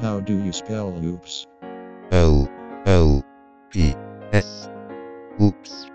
How do you spell loops? L L P S. Oops.